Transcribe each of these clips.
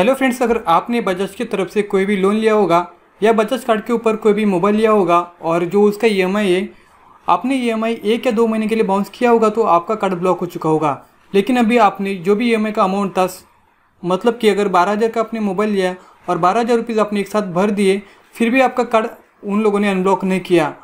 Hello friends अगर आपने बजाज की तरफ़ से कोई भी लोन लिया होगा, या बजाज कार्ड के ऊपर कोई भी मोबाइल लिया होगा, और जो उसका ई है, आपने ईएमआई एक या दो महीने के लिए बाउंस किया होगा तो आपका कार्ड ब्लॉक हो चुका होगा। लेकिन अभी आपने जो भी ईएमआई का अमाउंट था मतलब कि अगर बारह हज़ार का आपने मोबाइल लिया, और बारह हज़ार रुपीज़ आपने एक साथ भर दिए, फिर भी आपका कार्ड उन लोगों ने अनब्लॉक नहीं किया।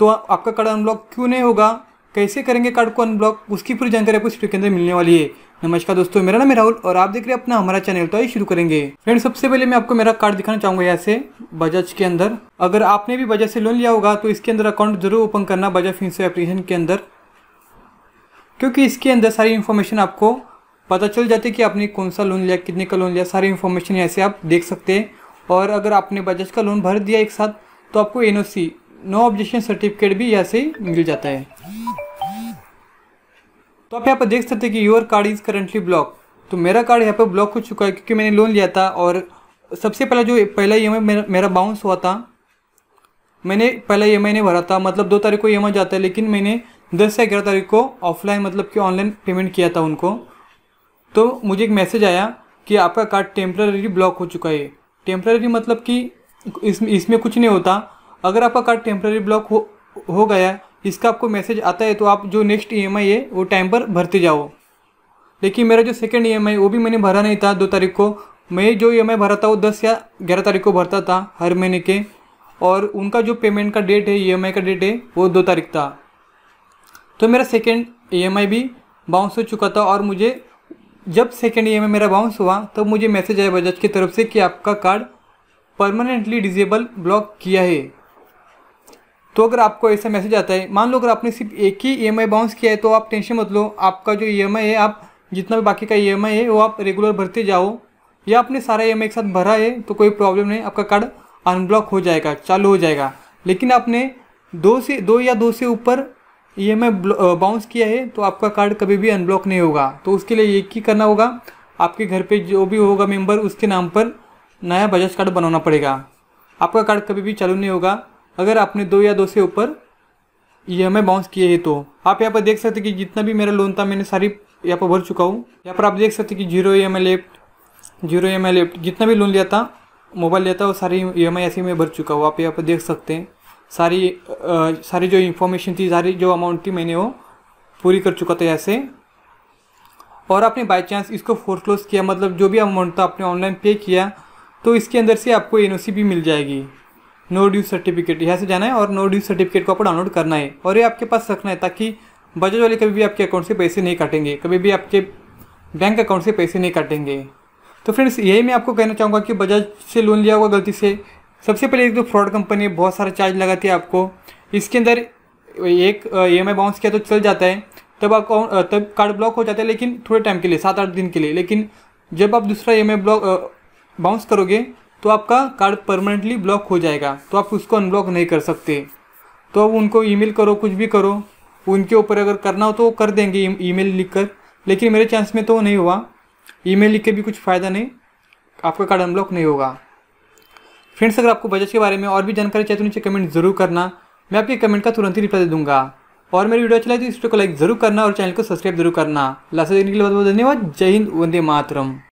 तो आपका कार्ड अनब्लॉक क्यों नहीं होगा? कैसे करेंगे कार्ड को अनब्लॉक उसकी पूरी जानकारी आपको इस के अंदर मिलने वाली है। नमस्कार दोस्तों, मेरा नाम है राहुल और आप देख रहे हैं अपना हमारा चैनल तो आइए शुरू करेंगे। फ्रेंड सबसे पहले मैं आपको मेरा कार्ड दिखाना चाहूँगा यहाँ से, बजाज के अंदर। अगर आपने भी बजाज से लोन लिया होगा तो इसके अंदर अकाउंट ज़रूर ओपन करना, बजाज फिंस एप्लीकेशन के अंदर। क्योंकि इसके अंदर सारी इन्फॉर्मेशन आपको पता चल जाती है कि आपने कौन सा लोन लिया, कितने का लोन लिया, सारी इन्फॉर्मेशन यहाँ से आप देख सकते हैं। और अगर आपने बजाज का लोन भर दिया एक साथ तो आपको एनओसी नो ऑब्जेक्शन सर्टिफिकेट भी यहाँ से मिल जाता है। तो आप यहाँ पर देख सकते हैं कि your card is currently block तो मेरा कार्ड यहाँ पर ब्लॉक हो चुका है क्योंकि मैंने लोन लिया था और सबसे पहला जो पहला ई मेरा, मेरा बाउंस हुआ था मैंने पहला ई एम नहीं भरा था मतलब दो तारीख को ईएमआई जाता है लेकिन मैंने दस या ग्यारह तारीख को ऑफलाइन मतलब कि ऑनलाइन पेमेंट किया था उनको। तो मुझे एक मैसेज आया कि आपका कार्ड टेम्प्ररी ब्लॉक हो चुका है। टेम्प्ररी मतलब कि इस इसमें कुछ नहीं होता। अगर आपका कार्ड टेम्प्ररी ब्लॉक हो हो गया इसका आपको मैसेज आता है तो आप जो नेक्स्ट ई है, वो टाइम पर भरते जाओ। लेकिन मेरा जो सेकेंड ई वो भी मैंने भरा नहीं था दो तारीख को। मैं जो ई भरा था, वो दस या ग्यारह तारीख को भरता था, हर महीने के। और उनका जो पेमेंट का डेट है ई का डेट है, वो दो तारीख था। तो मेरा सेकेंड ई भी बाउंस हो चुका था, और मुझे जब सेकेंड ई मेरा बाउंस हुआ, तब तो मुझे मैसेज आया बजाज की तरफ़ से कि आपका कार्ड परमानेंटली डिजेबल ब्लॉक किया है। तो अगर आपको ऐसा मैसेज आता है, मान लो अगर आपने सिर्फ़ एक ही ई बाउंस किया है तो आप टेंशन मत लो। आपका जो ई है, आप जितना भी बाकी का ई है, वो आप रेगुलर भरते जाओ। या आपने सारा ई एक साथ भरा है तो कोई प्रॉब्लम नहीं, आपका कार्ड अनब्लॉक हो जाएगा, चालू हो जाएगा। लेकिन आपने दो से, दो या दो से ऊपर ई एम बाउंस किया है तो आपका कार्ड कभी भी अनब्लॉक नहीं होगा। तो उसके लिए एक ही करना होगा। आपके घर पे जो भी होगा मेंबर उसके नाम पर नया बजाज कार्ड बनाना पड़ेगा। आपका कार्ड कभी भी चालू नहीं होगा। अगर आपने दो या दो से ऊपर ई एम आई बाउंस किए हैं तो। आप यहाँ पर देख सकते कि जितना भी मेरा लोन था मैंने सारी यहाँ पर भर चुका हूँ। यहाँ पर आप देख सकते कि zero E M I left zero E M I left जितना भी लोन लिया था मोबाइल लिया था वो सारी ई एम आई ऐसे में भर चुका हूँ। आप यहाँ पर देख सकते हैं। सारी आ, सारी जो इन्फॉर्मेशन थी सारी जो अमाउंट थी मैंने वो पूरी कर चुका था ऐसे और आपने बाई चांस इसको फोरक्लोज किया मतलब जो भी अमाउंट था आपने ऑनलाइन पे किया तो इसके अंदर से आपको एनओसी भी मिल जाएगी। नो ड्यू सर्टिफिकेट यहाँ से जाना है और नो ड्यू सर्टिफिकेट को आपको डाउनलोड करना है। और ये आपके पास रखना है ताकि बजाज वाले कभी भी आपके अकाउंट से पैसे नहीं काटेंगे, कभी भी आपके बैंक अकाउंट से पैसे नहीं काटेंगे। तो फ्रेंड्स यही मैं आपको कहना चाहूँगा कि बजाज से लोन लिया होगा गलती से सबसे पहले एक जो फ्रॉड कंपनी है, बहुत सारा चार्ज लगाती है आपको। इसके अंदर एक ई एम आई बाउंस किया तो चल जाता है, तब अकाउंट तब कार्ड ब्लॉक हो जाता है लेकिन थोड़े टाइम के लिए, सात आठ दिन के लिए। लेकिन जब आप दूसरा E M I block bounce करोगे तो आपका कार्ड परमानेंटली ब्लॉक हो जाएगा। तो आप उसको अनब्लॉक नहीं कर सकते। तो अब उनको ईमेल करो, कुछ भी करो। उनके ऊपर अगर करना हो तो कर देंगे ईमेल लिखकर। लेकिन मेरे चांस में तो नहीं हुआ। ईमेल लिख के भी कुछ फ़ायदा नहीं। आपका कार्ड अनब्लॉक नहीं होगा। फ्रेंड्स अगर आपको बजट के बारे में और भी जानकारी चाहिए तो नीचे कमेंट ज़रूर करना। मैं आपके कमेंट का तुरंत ही रिप्लाई दे दूँगा। और मेरी वीडियो अच्छा लगे तो इस वीडियो को लाइक ज़रूर करना और चैनल को सब्सक्राइब ज़रूर करना। लास्ट देखने के लिए बहुत बहुत धन्यवाद। जय हिंद, वंदे मातरम।